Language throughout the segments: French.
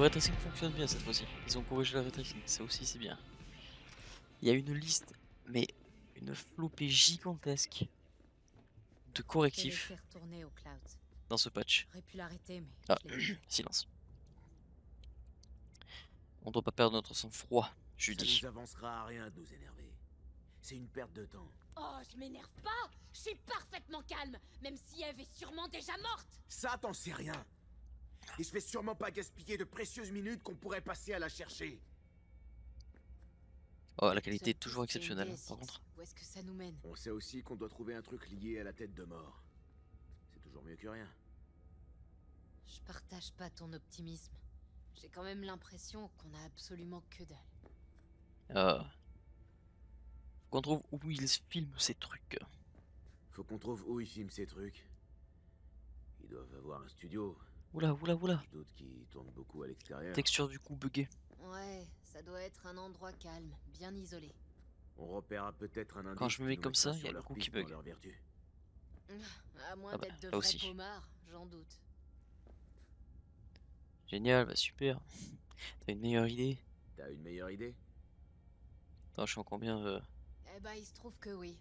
Le ray tracing fonctionne bien cette fois-ci. Ils ont corrigé le ray tracing, c'est aussi c'est bien. Il y a une liste, mais une flopée gigantesque de correctifs dans ce patch. Ah, silence. On doit pas perdre notre sang-froid, Judy. Ça nous avancera à rien de nous énerver. C'est une perte de temps. Oh, je m'énerve pas Je suis parfaitement calme, même si Eve est sûrement déjà morte Ça, t'en sais rien Et je vais sûrement pas gaspiller de précieuses minutes qu'on pourrait passer à la chercher. Oh, la qualité est toujours exceptionnelle, par contre. Où est-ce que ça nous mène On sait aussi qu'on doit trouver un truc lié à la tête de mort. C'est toujours mieux que rien. Je partage pas ton optimisme. J'ai quand même l'impression qu'on a absolument que dalle. Euh... Faut qu'on trouve où il filme ces trucs. Faut qu'on trouve où il filme ces trucs. Ils doivent avoir un studio. Oula, oula, oula. Doute qu'ils tournent beaucoup à l'extérieur. Texture du coup buggée. Ouais, ça doit être un endroit calme, bien isolé. On repérera peut-être un indice Quand je me qui mets comme ça, il y a le coup qui bug. leur vertu. À moins Ah bah, d'être de vrais aussi. pommards, j'en doute. Génial, bah super. T'as une meilleure idée? T'as une meilleure idée? Attends, je suis en combien euh... Eh bah, il se trouve que oui.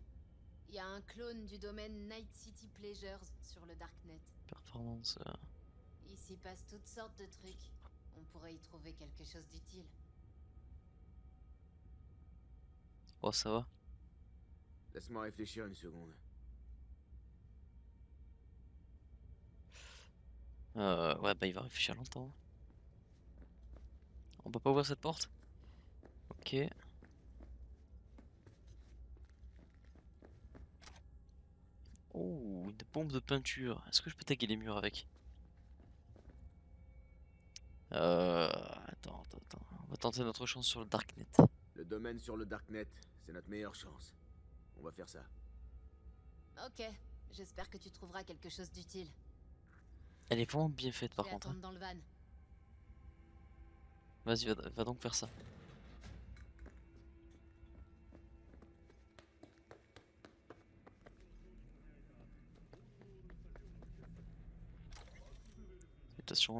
Il y a un clone du domaine Night City Pleasures sur le Darknet. Performance. euh, s'y passe toutes sortes de trucs. On pourrait y trouver quelque chose d'utile. Oh, ça va. Laisse-moi réfléchir une seconde. Euh, ouais, bah il va réfléchir longtemps. On peut pas ouvrir cette porte? Ok. Oh, une pompe de peinture. Est-ce que je peux taguer les murs avec? Euh... Attends, attends, attends. On va tenter notre chance sur le Darknet. Le domaine sur le Darknet, c'est notre meilleure chance. On va faire ça. Ok, j'espère que tu trouveras quelque chose d'utile. Elle est vraiment bien faite par contre. hein. dans le van. Vas-y, va, va donc faire ça.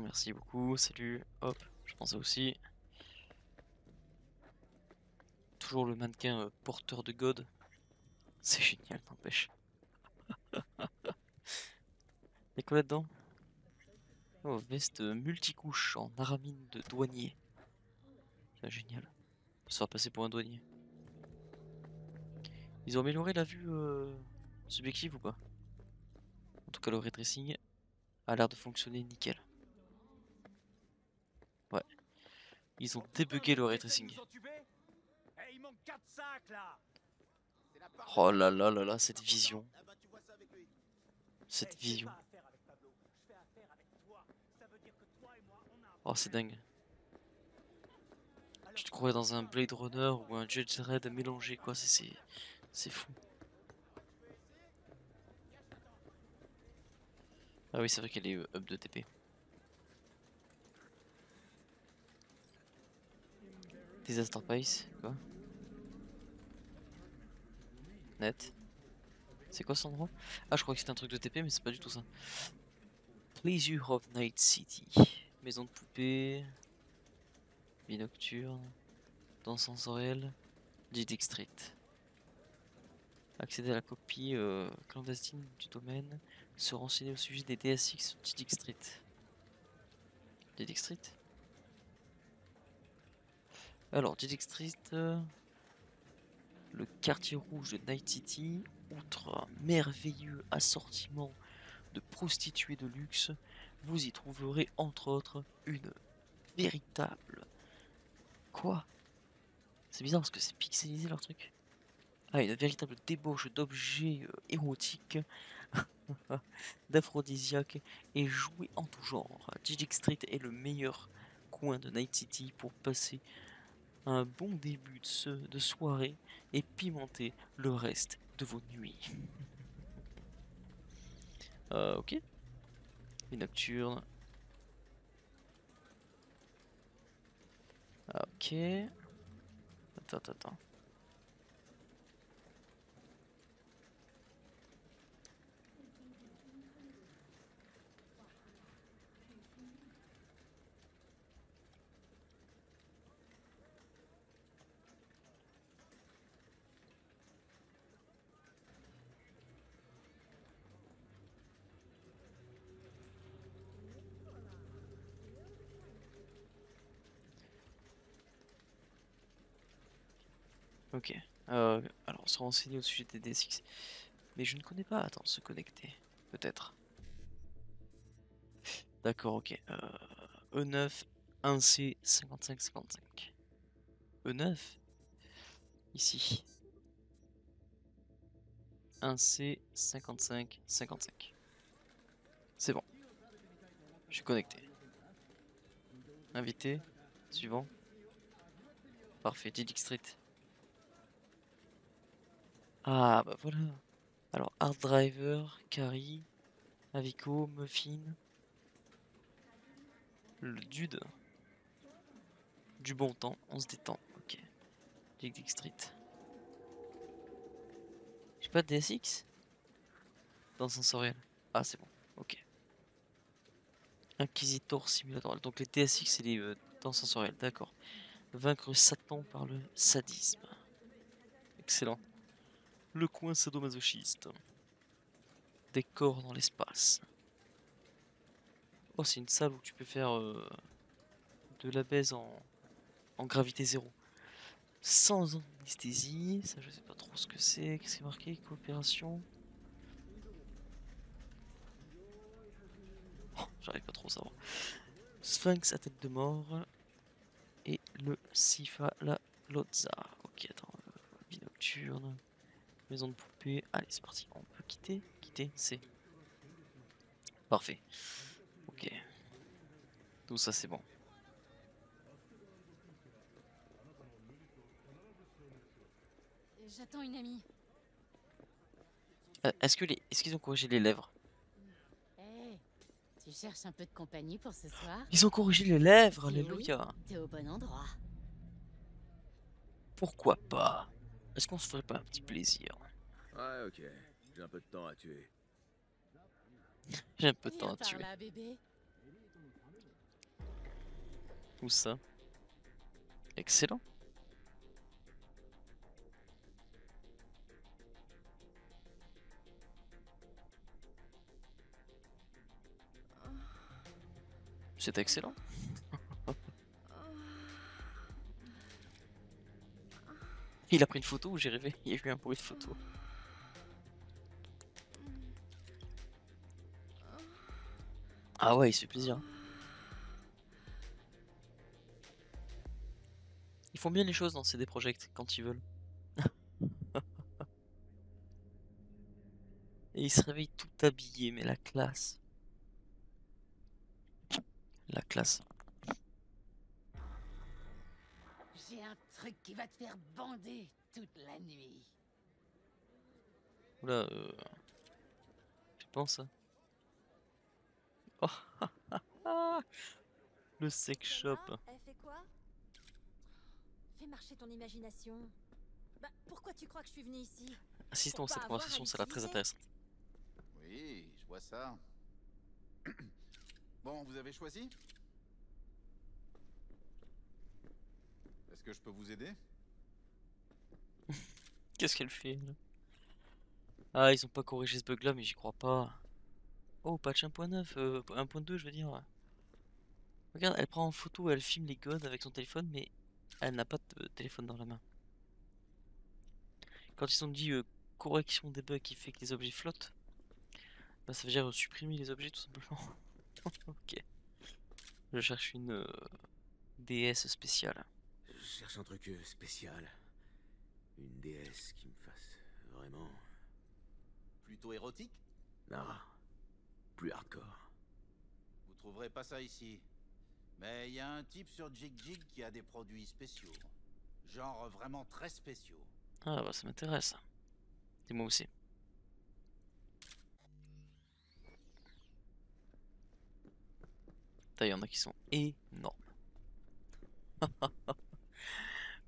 Merci beaucoup, salut, hop, je pensais aussi. Toujours le mannequin euh, porteur de God. C'est génial, n'empêche. Y'a quoi là-dedans? Oh, veste multicouche en aramine de douanier. C'est génial. On se faire passer pour un douanier. Ils ont amélioré la vue euh, subjective ou pas? En tout cas, le tracing a l'air de fonctionner nickel. Ouais. Ils ont débugué le ray. Oh là là là là, cette vision. Cette vision. Oh, c'est dingue. Tu te croyais dans un Blade Runner ou un Judge Red mélangé, quoi. c'est fou. Ah oui, c'est vrai qu'elle est euh, up de TP. Disaster Pace, quoi Net. C'est quoi cet endroit? Ah, je crois que c'était un truc de TP, mais c'est pas du tout ça. Pleasure of Night City. Maison de poupée. Vie nocturne. Danse sensorielle. Didic Street. Accéder à la copie euh, clandestine du domaine. Se renseigner au sujet des DSX Didic Street. Didic Street? Alors, Didic Street. euh, le quartier rouge de Night City. Outre un merveilleux assortiment de prostituées de luxe, vous y trouverez entre autres une véritable. Quoi? C'est bizarre parce que c'est pixelisé leur truc. Ah, une véritable débauche d'objets euh, érotiques, d'aphrodisiaques et jouets en tout genre. Digic Street est le meilleur coin de Night City pour passer un bon début de, soirée et pimenter le reste de vos nuits. Euh, ok. Les nocturnes. Ah, Ok. Attends, attends, attends. Ok. Euh, alors, on se renseigner au sujet des DSX. Mais je ne connais pas. Attends, se connecter. Peut-être. D'accord, ok. Euh, E9, 1C, 55, 55. E9 Ici. 1C, 55, 55. C'est bon. Je suis connecté. Invité. Suivant. Parfait, Didic Street. Ah bah voilà. Alors Hard Driver, Carrie, Avico, Muffin. Le dude. Du bon temps, on se détend. Ok. Dick Street. J'ai pas de DSX Dans sensoriel. Ah c'est bon, ok. Inquisitor Simulator. Donc les DSX c'est les euh, dans sensoriel, d'accord. Vaincre Satan par le sadisme. Excellent. Le coin sadomasochiste. Décor dans l'espace. Oh, c'est une salle où tu peux faire euh, de la baise en, gravité zéro. Sans anesthésie, ça je sais pas trop ce que c'est. Qu'est-ce qui est marqué? Coopération. Oh, J'arrive pas trop à savoir. Sphinx à tête de mort. Et le Sifa la Lotza. Ok, attends. euh, vie nocturne. Maison de poupée. Allez, c'est parti. On peut quitter Quitter, c'est. Parfait. Ok. Tout ça, c'est bon. J'attends une amie. Euh, Est-ce que les, est-ce qu'ils ont corrigé les lèvres? Hé, tu cherches un peu de compagnie pour ce soir? Ils ont corrigé les lèvres, Oui, alléluia. T'es au bon endroit. Pourquoi pas? Est-ce qu'on se ferait pas un petit plaisir Ouais, ok. J'ai un peu de temps à tuer. J'ai un peu de temps à tuer. Où ça? Excellent. C'est excellent. Il a pris une photo ou j'ai rêvé? Il y a eu un bruit de photo. Ah ouais, il se fait plaisir. Ils font bien les choses dans CD Projekt quand ils veulent. Et il se réveille tout habillé, mais la classe. La classe. J'ai un truc qui va te faire bander toute la nuit. Oula, euh... Je pense. hein. Oh, le sex shop. Elle fait quoi? Fais marcher ton imagination. Bah, pourquoi tu crois que je suis venue ici? Assistons à cette conversation, ça a l'air très l'utiliser. intéressante. Oui, je vois ça. Bon, vous avez choisi? Est-ce que je peux vous aider? Qu'est-ce qu'elle fait là? Ah, ils ont pas corrigé ce bug là, mais j'y crois pas. Oh, patch 1.9, euh, 1.2, je veux dire. Regarde, elle prend en photo, elle filme les gones avec son téléphone, mais elle n'a pas de téléphone dans la main. Quand ils ont dit euh, correction des bugs qui fait que les objets flottent, bah, ça veut dire supprimer les objets tout simplement. ok. Je cherche une euh, DS spéciale. Je cherche un truc euh, spécial. Une déesse qui me fasse vraiment. Plutôt érotique? Non. Plus hardcore. Vous trouverez pas ça ici. Mais il y a un type sur Jig Jig qui a des produits spéciaux. Genre vraiment très spéciaux. Ah bah ça m'intéresse. Dis-moi aussi. Putain, il y en a qui sont énormes.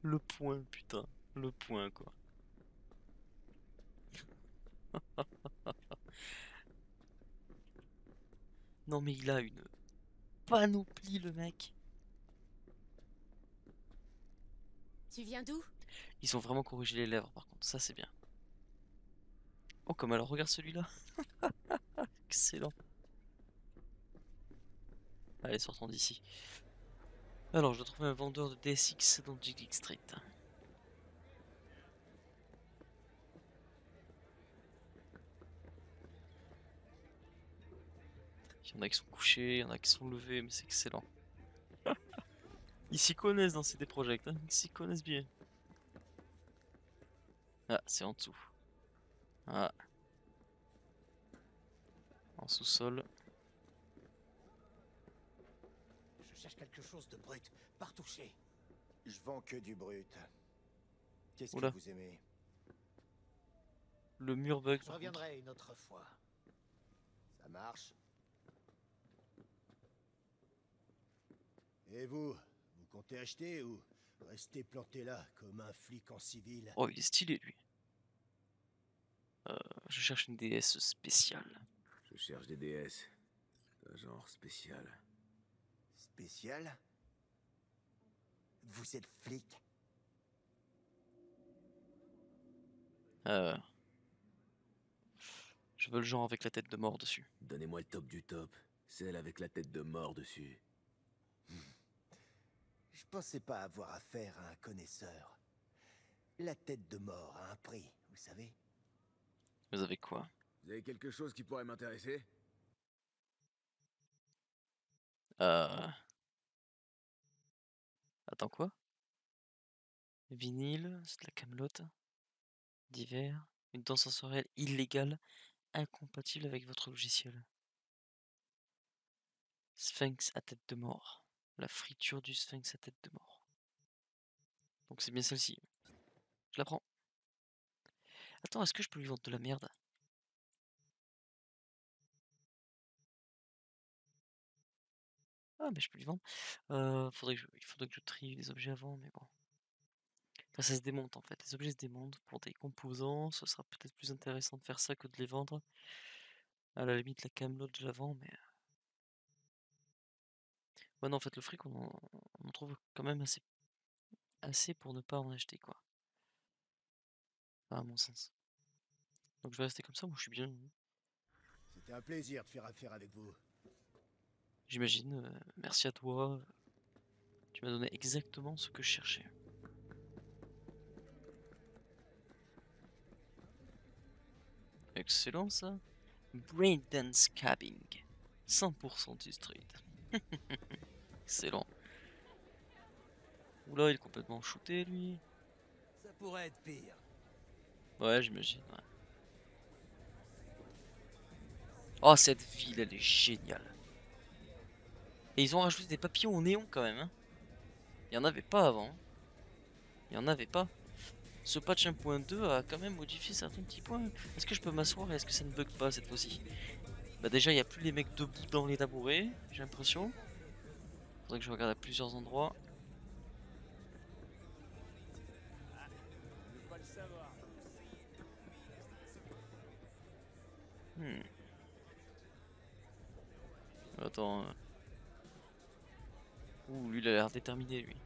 Le point, putain. Le point, quoi. Non mais il a une panoplie, le mec. Tu viens d'où? Ils ont vraiment corrigé les lèvres, par contre. Ça, c'est bien. Oh, comme alors, regarde celui-là. Excellent. Allez, sortons d'ici. Alors, je dois trouver un vendeur de DSX dans Jigig Street. Il y en a qui sont couchés, il y en a qui sont levés, mais c'est excellent. Ils s'y connaissent dans CD Projekt, hein ils s'y connaissent bien. Ah, c'est en dessous. Ah. En sous-sol. Quelque chose de brut, par toucher. Je vends que du brut. Qu'est-ce que vous aimez? Le mur bug. Je reviendrai une autre fois. Ça marche Et vous Vous comptez acheter ou rester planté là comme un flic en civil? Oh, il est stylé lui. Euh, je cherche une déesse spéciale. Je cherche des DS. Un genre spécial. Spécial Vous êtes flic Euh, je veux le genre avec la tête de mort dessus. Donnez-moi le top du top. Celle avec la tête de mort dessus. Je pensais pas avoir affaire à un connaisseur. La tête de mort a un prix, vous savez Vous avez quoi? Vous avez quelque chose qui pourrait m'intéresser? Euh... Attends quoi? Vinyle, c'est de la camelote. Divers. Une danse sensorielle illégale, incompatible avec votre logiciel. Sphinx à tête de mort. La friture du sphinx à tête de mort. Donc c'est bien celle-ci. Je la prends. Attends, est-ce que je peux lui vendre de la merde? Ah, mais je peux lui vendre. Euh, il faudrait que je trie les objets avant, mais bon. Ça se démonte en fait. Les objets se démontent pour des composants. Ce sera peut-être plus intéressant de faire ça que de les vendre. À la limite, la camelote, je la vends, mais. euh. Ouais, non, en fait, le fric, on en, trouve quand même assez, pour ne pas en acheter, quoi. À mon sens. Donc je vais rester comme ça, moi je suis bien. hein. C'était un plaisir de faire affaire avec vous. J'imagine. euh, merci à toi. Tu m'as donné exactement ce que je cherchais. Excellent ça. Braindance Cabbing. 100% du street. Excellent. Oula, il est complètement shooté lui. Ça pourrait être pire. Ouais, j'imagine. ouais. Oh, cette ville, elle est géniale. Et ils ont rajouté des papillons au néon quand même. Hein. Il y en avait pas avant. Il y en avait pas. Ce patch 1.2 a quand même modifié certains petits points. Est-ce que je peux m'asseoir et est-ce que ça ne bug pas cette fois-ci? Bah déjà, il n'y a plus les mecs debout dans les tabourets, j'ai l'impression. Faudrait que je regarde à plusieurs endroits. Hmm. Attends. euh. Ouh, lui il a l'air déterminé lui.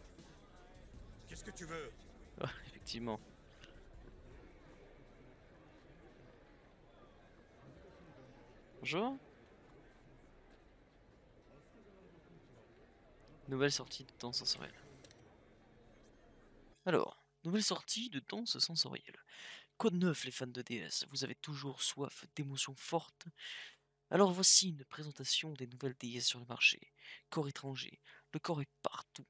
Qu'est-ce que tu veux? Effectivement. Bonjour. Nouvelle sortie de danse sensorielle. Alors, nouvelle sortie de danse sensorielle. Code 9 les fans de DS, vous avez toujours soif d'émotions fortes Alors voici une présentation des nouvelles DS sur le marché. Corps étranger, le corps est partout.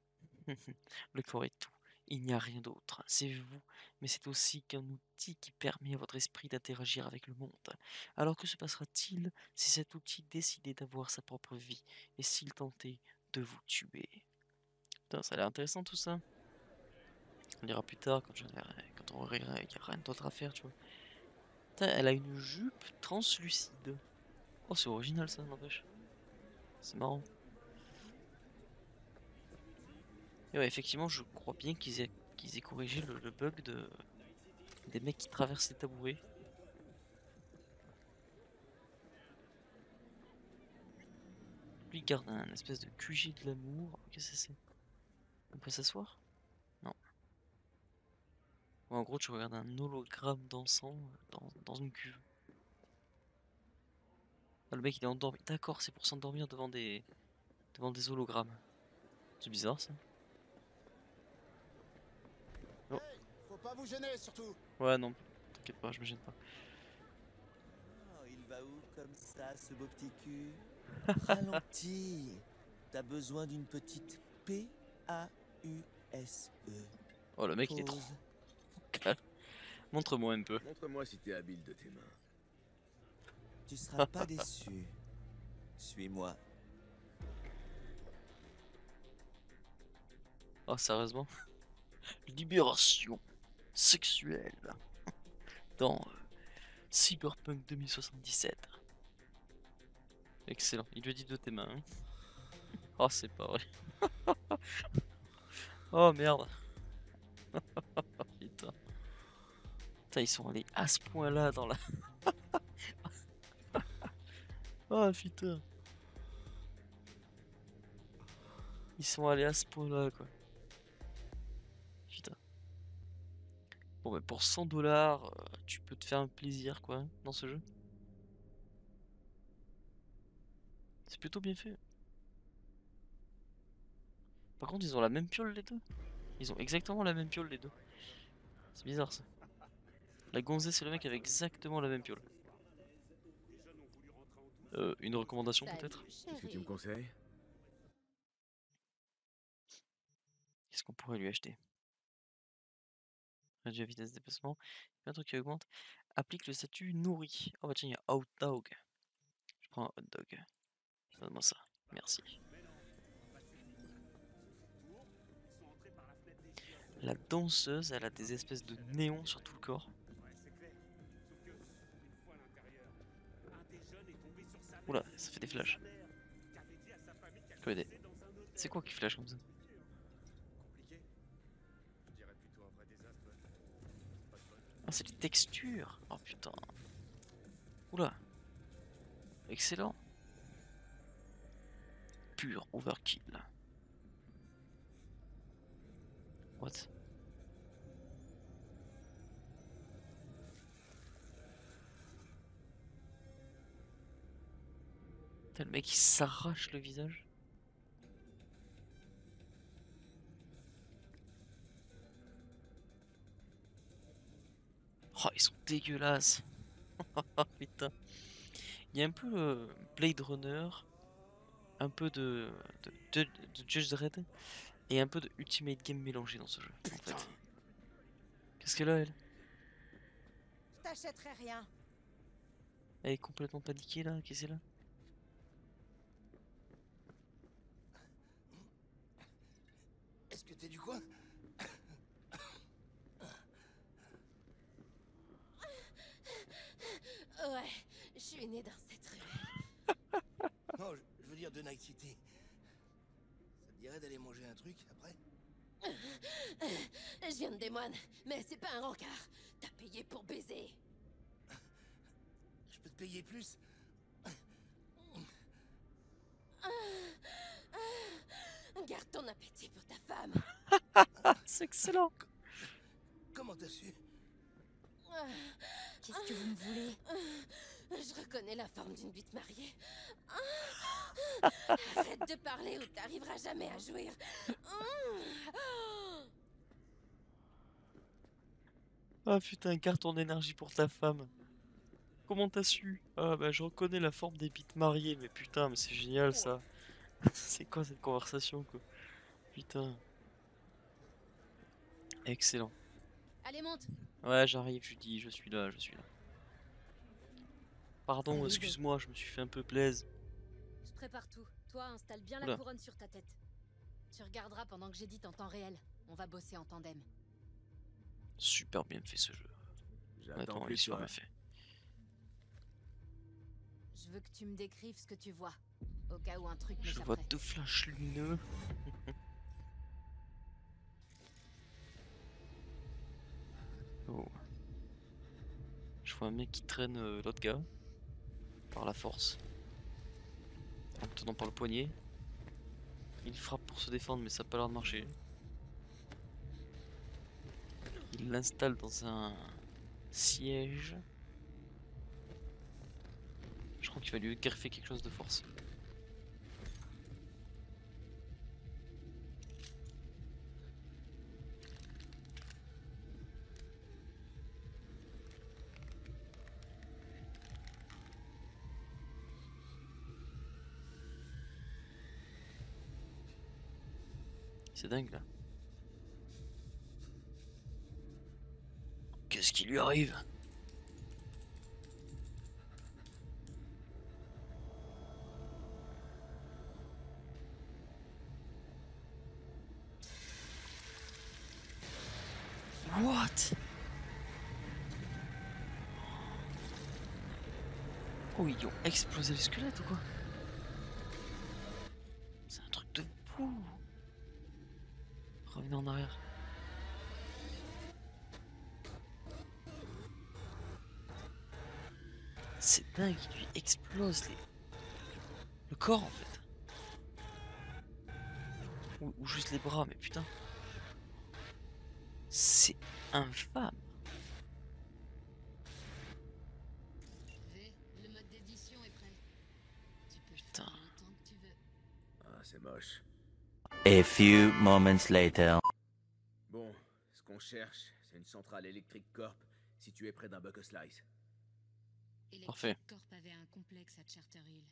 le corps est tout. Il n'y a rien d'autre. C'est vous, mais c'est aussi qu'un outil qui permet à votre esprit d'interagir avec le monde. Alors que se passera-t-il si cet outil décidait d'avoir sa propre vie et s'il tentait de vous tuer? Putain, ça a l'air intéressant tout ça. On lira plus tard quand, quand on aura il y a rien d'autre à faire, tu vois. Putain, elle a une jupe translucide. Oh, c'est original ça, n'empêche. C'est marrant. Et effectivement, je crois bien qu'ils aient, corrigé le, bug de des mecs qui traversent les tabourets. Lui il garde un espèce de QG de l'amour. Qu'est-ce que c'est? On peut s'asseoir? Non. En gros, tu regardes un hologramme dansant dans, dans une cuve. Ah, le mec il est endormi. D'accord, c'est pour s'endormir devant des devant des hologrammes. C'est bizarre ça. Faut pas vous gêner, surtout Ouais, non, t'inquiète pas, je me gêne pas. Oh, il va où comme ça, ce beau petit cul Ralentis. T'as besoin d'une petite P-A-U-S-E. Oh, le mec, il est trop Pause. Montre-moi un peu. Montre-moi si t'es habile de tes mains. Tu seras pas déçu. Suis-moi. Oh, sérieusement? Libération sexuelle dans euh, Cyberpunk 2077. Excellent. Il lui dit de tes mains. hein. Oh, c'est pas vrai. oh merde. Putain. Putain, ils sont allés à ce point-là dans la. oh putain. Ils sont allés à ce point-là, quoi. Bon, bah pour 100 dollars, tu peux te faire un plaisir, quoi, dans ce jeu. C'est plutôt bien fait. Par contre, ils ont la même piole, les deux. Ils ont exactement la même piole, les deux. C'est bizarre, ça. La gonzesse et le mec avaient exactement la même piole. Euh, une recommandation, peut-être? Qu'est-ce que tu me conseilles? Qu'est-ce qu'on pourrait lui acheter? La vitesse de déplacement. Il y a un truc qui augmente. Applique le statut nourri. Oh bah tiens, il y a hot dog. Je prends un hot dog. Donne-moi ça. Merci. La danseuse, elle a des espèces de néons sur tout le corps. Oula, ça fait des flashs. C'est quoi qui flash comme ça? Ah, c'est des textures. Oh putain. Oula. Excellent. Pur overkill. What? Putain, Le mec il s'arrache le visage. Oh, ils sont dégueulasses. Putain. Il y a un peu le Blade Runner, un peu de, de, de- de Judge Dredd et un peu de Ultimate Game mélangé dans ce jeu. En fait. Qu'est-ce qu'elle a elle? Je t'achèterai rien. Elle est complètement paniquée là. Qu'est-ce que c'est là Est-ce que t'es du coin Ouais, je suis née dans cette rue. Non, je, je veux dire de Night City. Ça te dirait d'aller manger un truc après? Je viens de des moines, mais c'est pas un rencard. T'as payé pour baiser. Je peux te payer plus? Garde ton appétit pour ta femme. Ah, c'est excellent. Comment t'as su? Qu'est-ce que vous me voulez? Je reconnais la forme d'une bite mariée. Arrête de parler ou t'arriveras jamais à jouir. Ah putain, garde ton énergie pour ta femme. Comment t'as su? Ah bah je reconnais la forme des bites mariées, mais putain, mais c'est génial ça. c'est quoi cette conversation quoi? Putain. Excellent. Allez, monte. Ouais, j'arrive, je dis, je suis là, je suis là. Pardon, excuse-moi, je me suis fait un peu plaise. Je prépare tout. Toi, installe bien Oula. la couronne sur ta tête. Tu regarderas pendant que j'édite en temps réel. On va bosser en tandem. Super bien fait ce jeu. J'attends plus est super toi. bien fait. Je veux que tu me décrives ce que tu vois. Au cas où un truc Je vois deux flashs lumineux. oh. Je vois un mec qui traîne euh, l'autre gars par la force en tenant par le poignet. Il frappe pour se défendre, mais ça n'a pas l'air de marcher. Il l'installe dans un siège. Je crois qu'il va lui greffer quelque chose de force. C'est dingue là. Qu'est-ce qui lui arrive? What? Oh, ils ont explosé le squelette ou quoi? Revenez en arrière. C'est dingue, il lui explose les... le corps en fait. Ou juste les bras, mais putain. C'est infâme. V, le mode d'édition est prêt. Tu peux Putain. changer autant que tu veux. Ah, c'est moche. A few moments later. Bon, ce qu'on cherche, c'est une centrale électrique Corp située près d'un Buck Slice. Parfait. Corp avait un complexe à Charter Hill.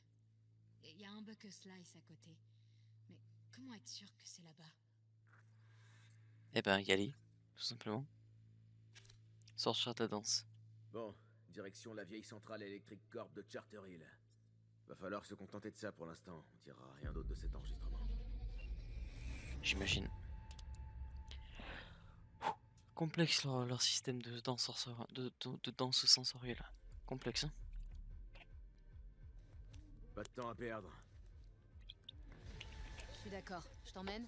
Et il y a un Buck Slice à côté. Mais comment être sûr que c'est là-bas? Eh ben, y aller, tout simplement. Sortir ta danse. Bon, direction la vieille centrale électrique Corp de Charter Hill. Va falloir se contenter de ça pour l'instant. On tirera rien d'autre de cet enregistrement. J'imagine. Complexe leur, leur système de danse, de, de- de danse sensorielle. Complexe, hein Pas de temps à perdre. Je suis d'accord. Je t'emmène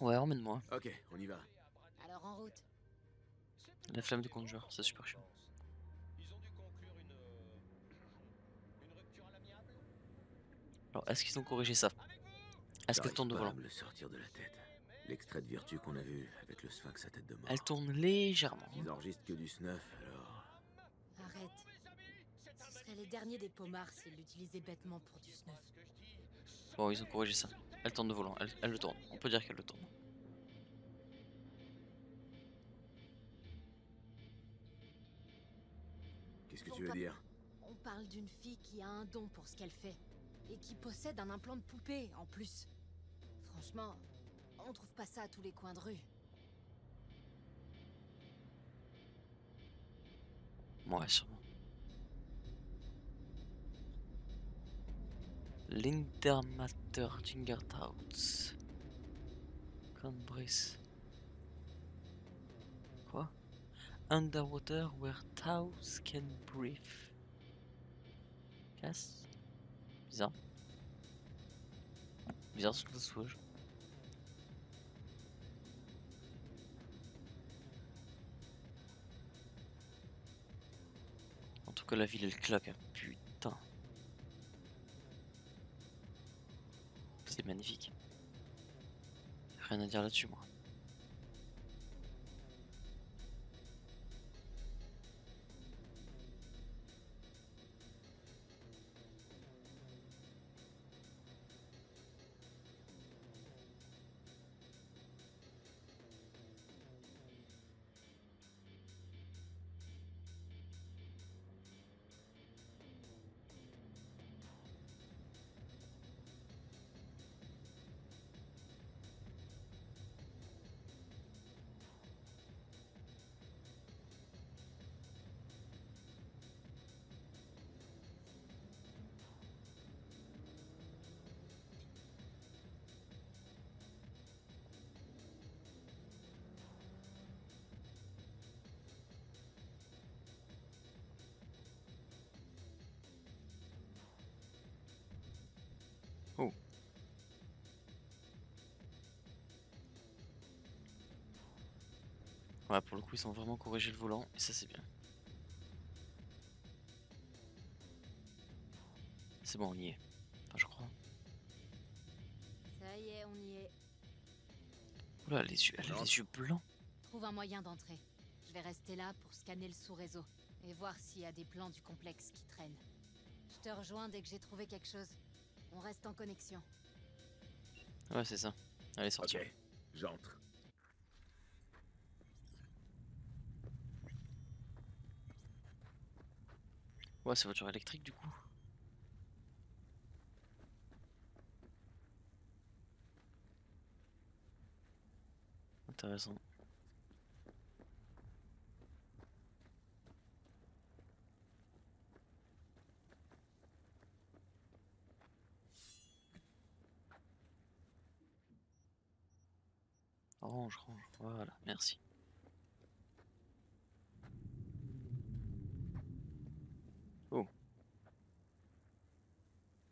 Ouais, emmène-moi. Ok, on y va. Alors en route. La flamme de conjure, c'est super chaud. Alors, est-ce qu'ils ont corrigé ça Est-ce qu'elle tourne de volant le sortir de la tête. L'extrait de vertu qu'on a vu avec le sphinx à tête de mort. Elle tourne légèrement. Ils enregistrent que du snuff, alors. Arrête. Ce serait les derniers des pommards s'ils l'utilisaient bêtement pour du snuff. Bon, ils ont corrigé ça. Elle tourne de volant, elle, elle le tourne. On peut dire qu'elle le tourne. Qu'est-ce que tu veux dire On parle d'une fille qui a un don pour ce qu'elle fait. Et qui possède un implant de poupée, en plus. Franchement, on trouve pas ça à tous les coins de rue. Ouais, sûrement. Lindermatter Tingertouts. Conbris. Quoi? Underwater where tows can breathe. Casse Bizarre. Bizarre ce tatouage. En tout cas, la ville elle claque. hein. Putain. C'est magnifique. Rien à dire là-dessus, moi. Ouais, pour le coup, ils ont vraiment corrigé le volant, et ça, c'est bien. C'est bon, on y est. Enfin, je crois. Ça y est, on y est. Oula, les yeux, elle a les yeux blancs. Trouve un moyen d'entrer. Je vais rester là pour scanner le sous-réseau et voir s'il y a des plans du complexe qui traînent. Je te rejoins dès que j'ai trouvé quelque chose. On reste en connexion. Ouais, c'est ça. Allez, sortir. Ok, j'entre. Ouais, c'est voiture électrique du coup. Intéressant. Range, range, voilà, merci.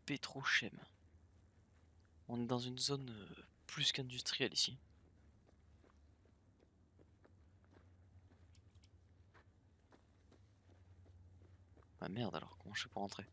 pétrochem. On est dans une zone euh, plus qu'industrielle ici. Ah merde alors, comment je fais pour rentrer?